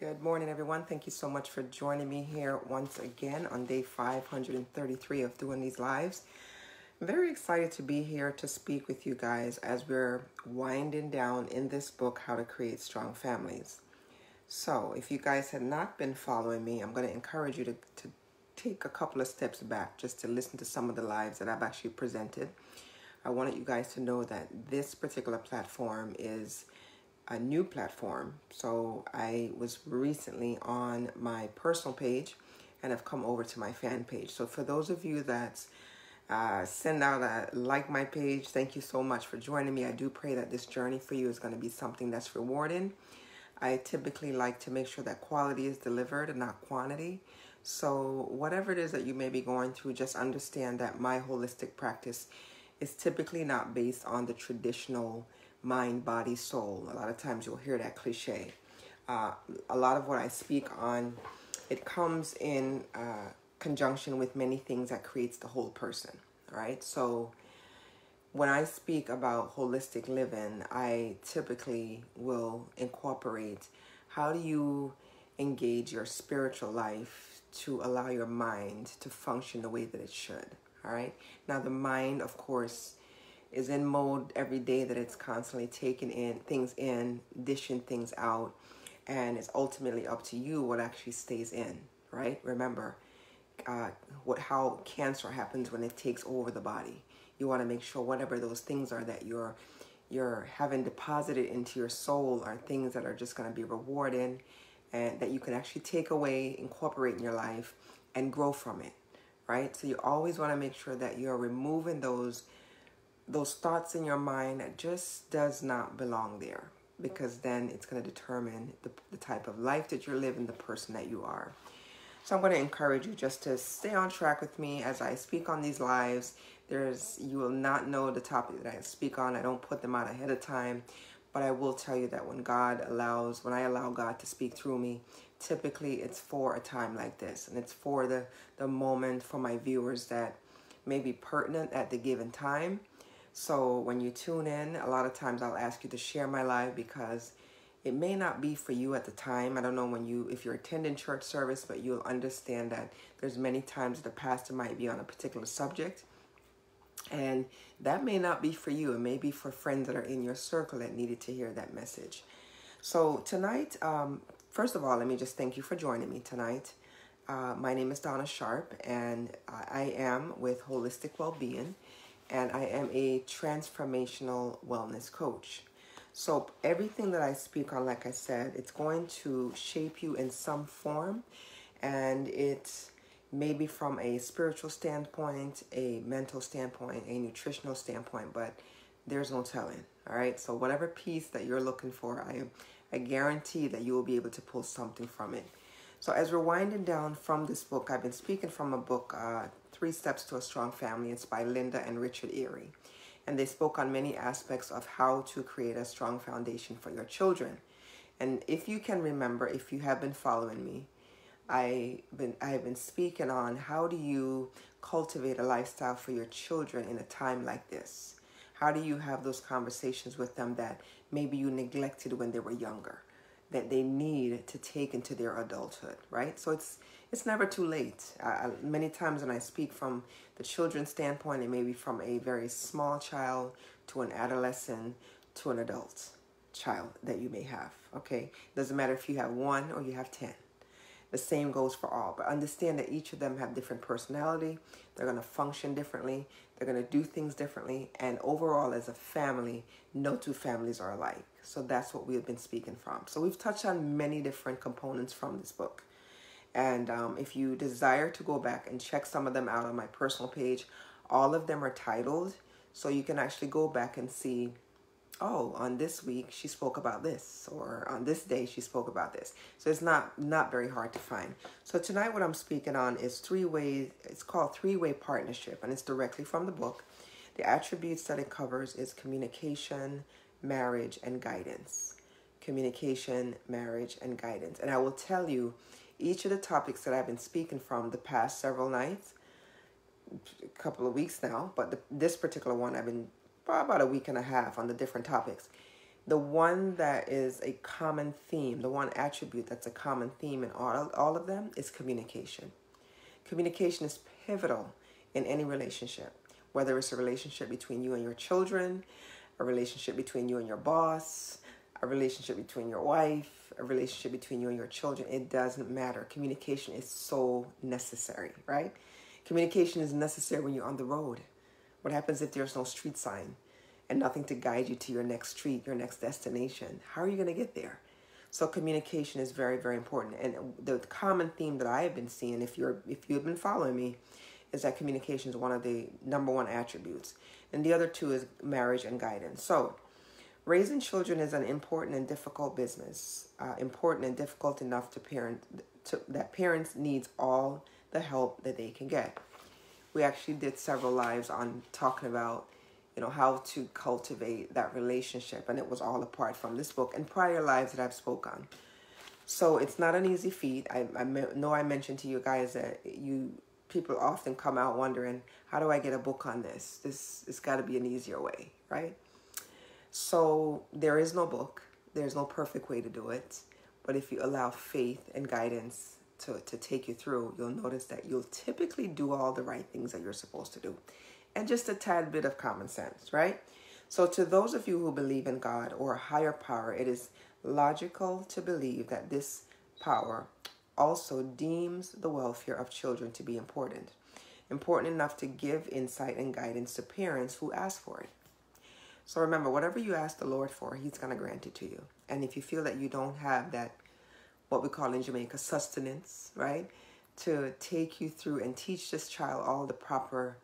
Good morning, everyone. Thank you so much for joining me here once again on day 533 of doing these lives. I'm very excited to be here to speak with you guys as we're winding down in this book, How to Create Strong Families. So, if you guys had not been following me, I'm going to encourage you to, to take a couple of steps back just to listen to some of the lives that I've actually presented. I wanted you guys to know that this particular platform is a new platform. So I was recently on my personal page and I've come over to my fan page. So for those of you that uh, send out a like my page, thank you so much for joining me. I do pray that this journey for you is going to be something that's rewarding. I typically like to make sure that quality is delivered and not quantity. So whatever it is that you may be going through, just understand that my holistic practice is typically not based on the traditional mind, body, soul. A lot of times you'll hear that cliche. Uh, a lot of what I speak on, it comes in uh, conjunction with many things that creates the whole person, right? So when I speak about holistic living, I typically will incorporate how do you engage your spiritual life to allow your mind to function the way that it should, all right? Now, the mind, of course, is in mode every day that it's constantly taking in things in, dishing things out, and it's ultimately up to you what actually stays in, right? Remember, uh, what how cancer happens when it takes over the body. You want to make sure whatever those things are that you're you're having deposited into your soul are things that are just going to be rewarding and that you can actually take away, incorporate in your life, and grow from it, right? So you always want to make sure that you're removing those those thoughts in your mind just does not belong there because then it's going to determine the, the type of life that you're living, the person that you are. So I'm going to encourage you just to stay on track with me as I speak on these lives. There's you will not know the topic that I speak on. I don't put them out ahead of time, but I will tell you that when God allows, when I allow God to speak through me, typically it's for a time like this, and it's for the the moment for my viewers that may be pertinent at the given time so when you tune in, a lot of times I'll ask you to share my live because it may not be for you at the time. I don't know when you if you're attending church service, but you'll understand that there's many times the pastor might be on a particular subject. And that may not be for you. It may be for friends that are in your circle that needed to hear that message. So tonight, um, first of all, let me just thank you for joining me tonight. Uh, my name is Donna Sharpe, and I am with Wholelistic Wellbeing and I am a transformational wellness coach. So, everything that I speak on, like I said, it's going to shape you in some form, and it's maybe from a spiritual standpoint, a mental standpoint, a nutritional standpoint, but there's no telling. All right. So, whatever piece that you're looking for, I, I guarantee that you will be able to pull something from it. So, as we're winding down from this book, I've been speaking from a book, uh, Three Steps to a Strong Family. It's by Linda and Richard Eyre. And they spoke on many aspects of how to create a strong foundation for your children. And if you can remember, if you have been following me, I been I have been speaking on how do you cultivate a lifestyle for your children in a time like this? How do you have those conversations with them that maybe you neglected when they were younger, that they need to take into their adulthood, right? So it's it's never too late. Uh, many times when I speak from the children's standpoint, it may be from a very small child to an adolescent to an adult child that you may have. Okay, doesn't matter if you have one or you have ten. The same goes for all, but understand that each of them have different personality. They're going to function differently. They're going to do things differently, and overall, as a family, no two families are alike. So that's what we've been speaking from. So we've touched on many different components from this book. And um, if you desire to go back and check some of them out on my personal page, all of them are titled. So you can actually go back and see, oh, on this week she spoke about this, or on this day she spoke about this. So it's not not very hard to find. So tonight what I'm speaking on is three ways. It's called three way partnership, and it's directly from the book. The attributes that it covers is communication, marriage, and guidance. Communication, marriage, and guidance. And I will tell you each of the topics that I've been speaking from the past several nights, a couple of weeks now, but the, this particular one I've been about a week and a half on the different topics. the one that is a common theme, the one attribute that's a common theme in all, all of them is communication. Communication is pivotal in any relationship, whether it's a relationship between you and your children, a relationship between you and your boss, a relationship between your wife, a relationship between you and your children. It doesn't matter. Communication is so necessary, right? Communication is necessary when you're on the road. What happens if there's no street sign and nothing to guide you to your next street, your next destination? How are you going to get there? So communication is very, very important. And the common theme that I have been seeing, if you're if you've been following me, is that communication is one of the number one attributes. And the other two is marriage and guidance. So raising children is an important and difficult business. Uh, important and difficult enough to parent to, that parents needs all the help that they can get. We actually did several lives on talking about you know how to cultivate that relationship and it was all apart from this book and prior lives that i've spoken so it's not an easy feat. I, I know i mentioned to you guys that you people often come out wondering how do i get a book on this? This it's got to be an easier way right? So there is no book there's no perfect way to do it but if you allow faith and guidance to, to take you through you'll notice that you'll typically do all the right things that you're supposed to do and just a tad bit of common sense, right? So, to those of you who believe in God or a higher power, it is logical to believe that this power also deems the welfare of children to be important, important enough to give insight and guidance to parents who ask for it. So remember, whatever you ask the Lord for, He's going to grant it to you. And if you feel that you don't have that, what we call in Jamaica, sustenance, right, to take you through and teach this child all the proper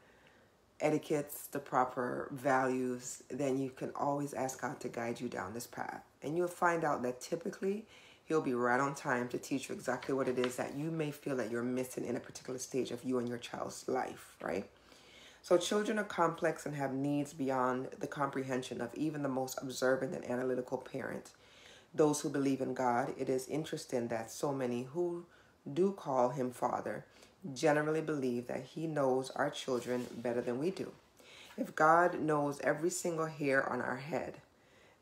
etiquettes, the proper values, then you can always ask God to guide you down this path. And you'll find out that typically He'll be right on time to teach you exactly what it is that you may feel that you're missing in a particular stage of you and your child's life, right? So, children are complex and have needs beyond the comprehension of even the most observant and analytical parent. Those who believe in God, it is interesting that so many who do call Him Father generally believe that He knows our children better than we do. If God knows every single hair on our head,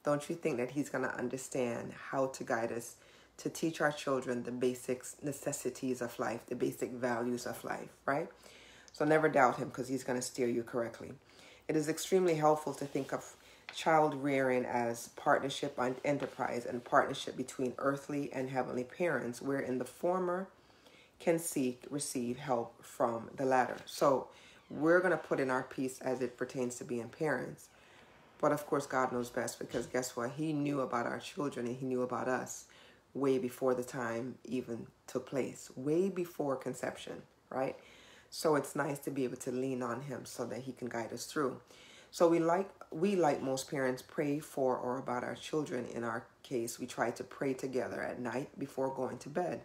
don't you think that He's going to understand how to guide us to teach our children the basic necessities of life, the basic values of life, right? So never doubt Him because He's going to steer you correctly. It is extremely helpful to think of child rearing as partnership and enterprise and partnership between earthly and heavenly parents, wherein the former, can seek, receive help from the latter. So we're going to put in our piece as it pertains to being parents. But of course, God knows best because guess what? He knew about our children and He knew about us way before the time even took place, way before conception, right? So it's nice to be able to lean on Him so that He can guide us through. So we like we like most parents pray for or about our children. In our case, we try to pray together at night before going to bed.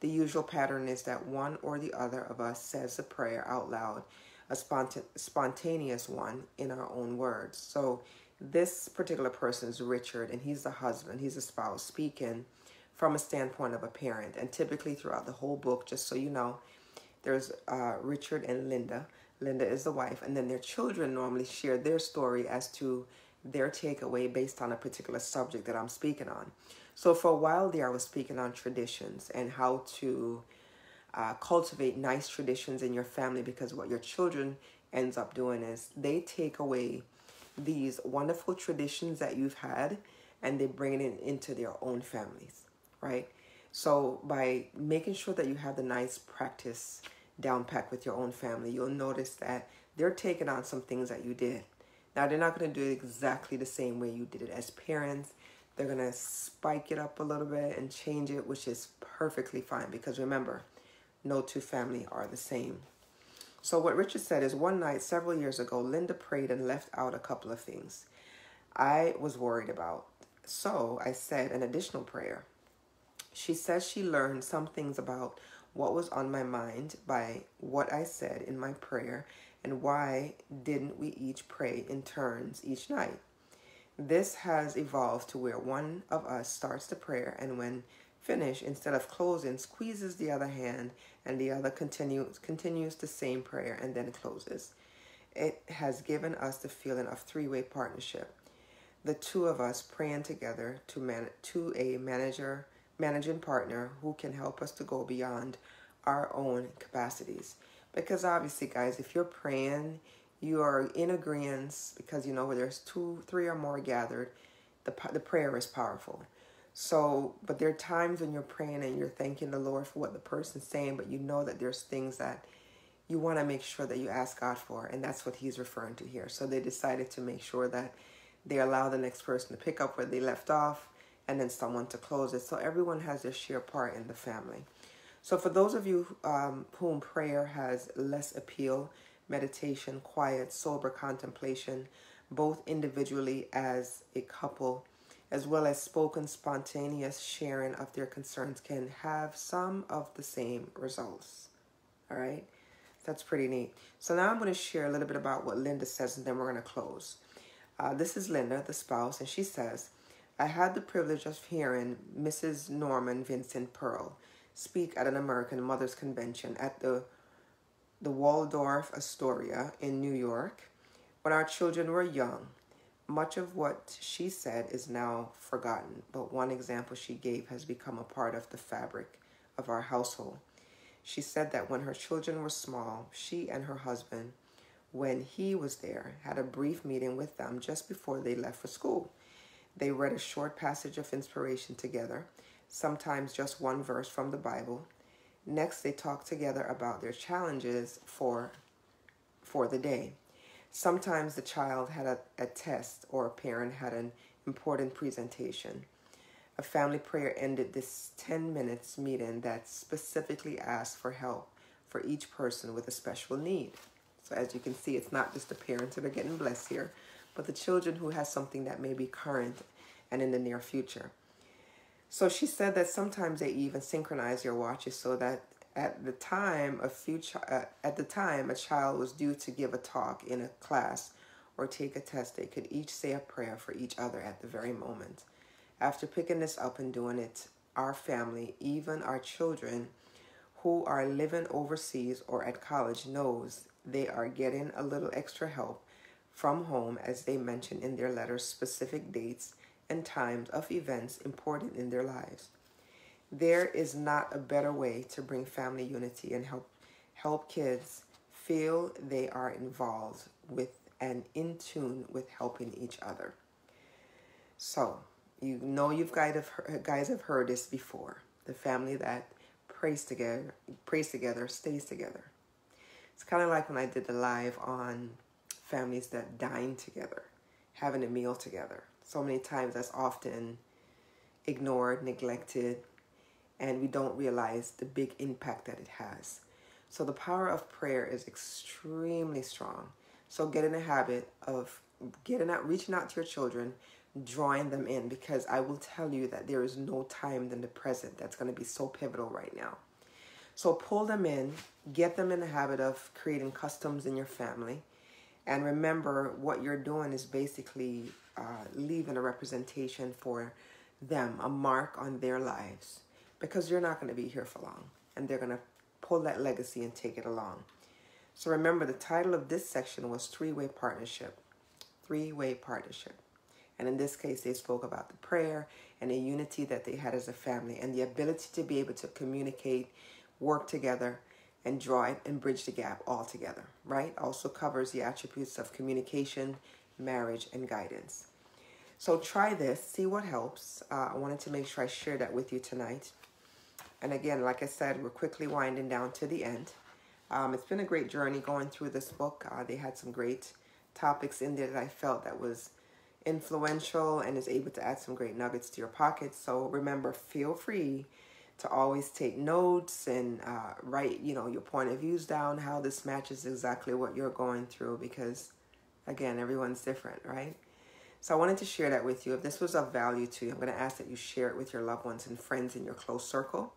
The usual pattern is that one or the other of us says a prayer out loud, a sponta- spontaneous one in our own words. So this particular person is Richard, and he's the husband, he's a spouse, speaking from a standpoint of a parent. And typically throughout the whole book, just so you know, there's uh, Richard and Linda. Linda is the wife, and then their children normally share their story as to their takeaway based on a particular subject that I'm speaking on. So for a while there, I was speaking on traditions and how to uh, cultivate nice traditions in your family because what your children ends up doing is they take away these wonderful traditions that you've had and they bring it in, into their own families, right? So by making sure that you have the nice practice down pack with your own family, you'll notice that they're taking on some things that you did. Now they're not going to do it exactly the same way you did it as parents they're going to spike it up a little bit and change it, which is perfectly fine because remember, no two family are the same. So what Richard said is one night several years ago, Linda prayed and left out a couple of things I was worried about. So I said an additional prayer. She says she learned some things about what was on my mind by what I said in my prayer and why didn't we each pray in turns each night. This has evolved to where one of us starts the prayer and when finished, instead of closing, squeezes the other hand and the other continues continues the same prayer and then closes. It has given us the feeling of three-way partnership. the two of us praying together to man to a manager managing partner who can help us to go beyond our own capacities. Because obviously, guys, if you're praying, you are in agreement because you know where there's two, three or more gathered, the the prayer is powerful. So, but there are times when you're praying and you're thanking the Lord for what the person's saying, but you know that there's things that you want to make sure that you ask God for, and that's what He's referring to here. So they decided to make sure that they allow the next person to pick up where they left off and then someone to close it. So everyone has their share part in the family. So for those of you um, whom prayer has less appeal, meditation, quiet, sober contemplation, both individually as a couple, as well as spoken, spontaneous sharing of their concerns can have some of the same results. All right, that's pretty neat. So now I'm going to share a little bit about what Linda says, and then we're going to close. Uh, this is Linda, the spouse, and she says, I had the privilege of hearing Mrs. Norman Vincent Peale speak at an American Mothers Convention at the, the Waldorf Astoria in New York when our children were young. Much of what she said is now forgotten, but one example she gave has become a part of the fabric of our household. She said that when her children were small, she and her husband when he was there, had a brief meeting with them just before they left for school. They read a short passage of inspiration together, sometimes just one verse from the Bible. Next, they talked together about their challenges for, for the day. Sometimes the child had a, a test or a parent had an important presentation. A family prayer ended this 10 minutes meeting that specifically asked for help for each person with a special need. So as you can see, it's not just the parents that are getting blessed here, but the children who has something that may be current and in the near future. So she said that sometimes they even synchronize your watches so that at the time a future uh, at the time a child was due to give a talk in a class or take a test, they could each say a prayer for each other at the very moment. After picking this up and doing it, our family, even our children who are living overseas or at college knows they are getting a little extra help from home as they mention in their letters specific dates and times of events important in their lives. There is not a better way to bring family unity and help help kids feel they are involved with and in tune with helping each other. So, you know you've guys have, guys have heard this before. The family that prays together, prays together, stays together. It's kind of like when I did the live on families that dine together, having a meal together. So many times that's often ignored, neglected, and we don't realize the big impact that it has. So the power of prayer is extremely strong. So get in the habit of getting out, reaching out to your children, drawing them in, because I will tell you that there is no time than the present that's going to be so pivotal right now. So pull them in, get them in the habit of creating customs in your family. And remember, what you're doing is basically uh, leaving a representation for them, a mark on their lives, because you're not going to be here for long. And they're going to pull that legacy and take it along. So remember, the title of this section was Three Way Partnership. Three Way Partnership. And in this case, they spoke about the prayer and the unity that they had as a family and the ability to be able to communicate work together, and draw it and bridge the gap all together, right? Also covers the attributes of communication, marriage, and guidance. So try this, see what helps. Uh, I wanted to make sure I share that with you tonight. And again, like I said, we're quickly winding down to the end. Um, it's been a great journey going through this book. Uh, they had some great topics in there that I felt that was influential and is able to add some great nuggets to your pocket. So remember, feel free to always take notes and uh, write, you know, your point of views down, how this matches exactly what you're going through, because again, everyone's different, right? So I wanted to share that with you. If this was of value to you, I'm going to ask that you share it with your loved ones and friends in your close circle.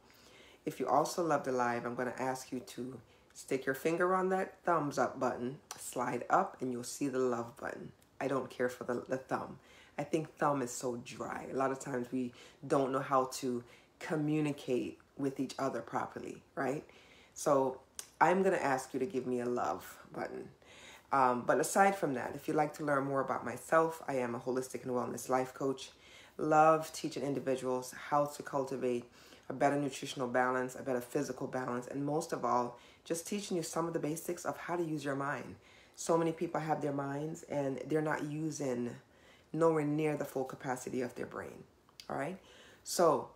If you also love the live, I'm going to ask you to stick your finger on that thumbs up button, slide up, and you'll see the love button. I don't care for the, the thumb. I think thumb is so dry. A lot of times we don't know how to communicate with each other properly, right? So I'm going to ask you to give me a love button. Um, but aside from that, if you'd like to learn more about myself, I am a holistic and wellness life coach. Love teaching individuals how to cultivate a better nutritional balance, a better physical balance, and most of all, just teaching you some of the basics of how to use your mind. So many people have their minds and they're not using nowhere near the full capacity of their brain. All right. So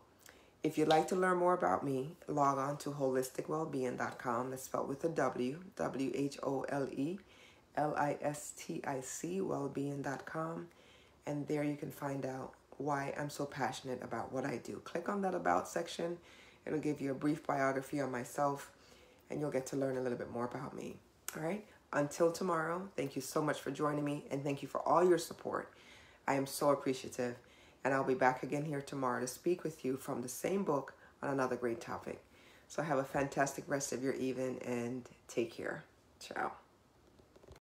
if you'd like to learn more about me, log on to wholelisticwellbeing.com. That's spelled with a W, W H O L E L I S T I C, wellbeing.com. And there you can find out why I'm so passionate about what I do. Click on that About section. It'll give you a brief biography on myself, and you'll get to learn a little bit more about me. All right. Until tomorrow, thank you so much for joining me, and thank you for all your support. I am so appreciative. And I'll be back again here tomorrow to speak with you from the same book on another great topic. So have a fantastic rest of your evening and take care. Ciao.